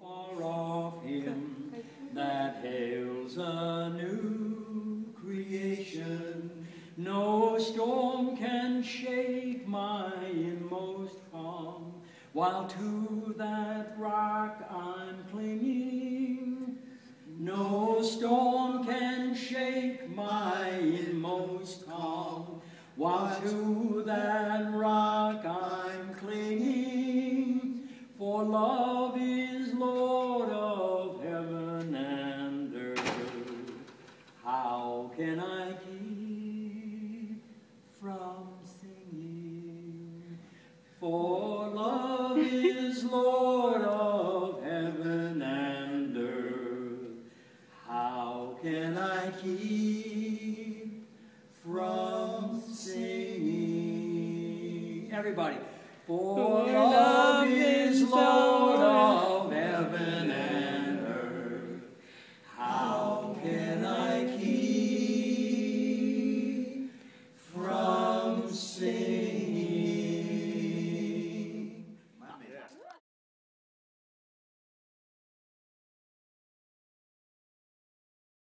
Far off hymn that hails a new creation, no storm can shake my inmost calm, while to that rock I'm clinging. No storm can shake my inmost calm, while to that rock I'm clinging. For love How can I keep from singing? For love is Lord of heaven and earth. How can I keep from singing? Everybody. For love is can I keep?